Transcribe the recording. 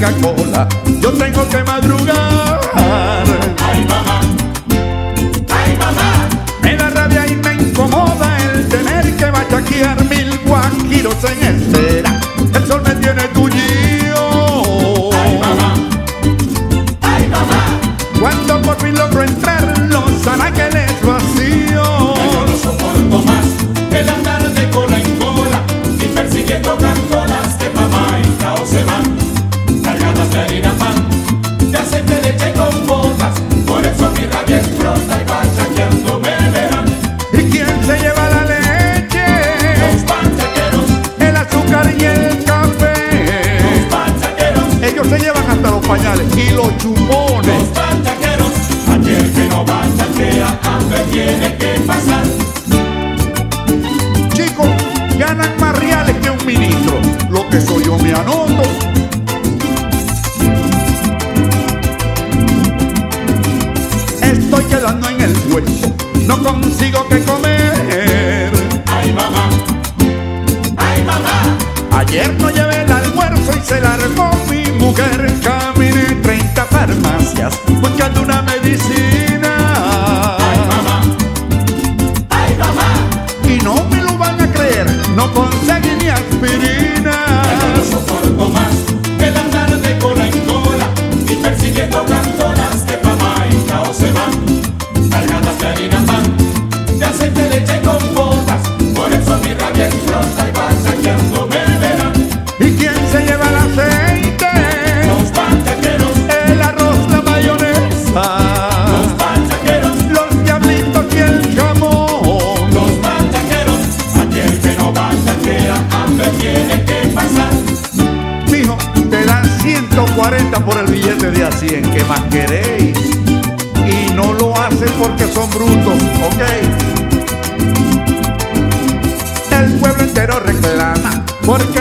yo tengo que madrugar. Ay mamá, ay mamá. Me da rabia y me incomoda el tener que bachaquear mil guajiros en este y los chumones. Los pantaqueros, aquel que no pantaquea, hambre tiene que pasar. Chicos, ganan más reales que un ministro. Lo que soy yo me anoto. Estoy quedando en el hueco, no consigo que comer. Ay, mamá, ay, mamá. Ayer no llevé el almuerzo y se largó mi mujer farmacias buscando una medicina. Ay, mamá. Ay, mamá. Y no me lo van a creer, no conseguí ni aspirar bien, ¿qué más queréis? Y no lo hacen porque son brutos, ¿ok? El pueblo entero reclama porque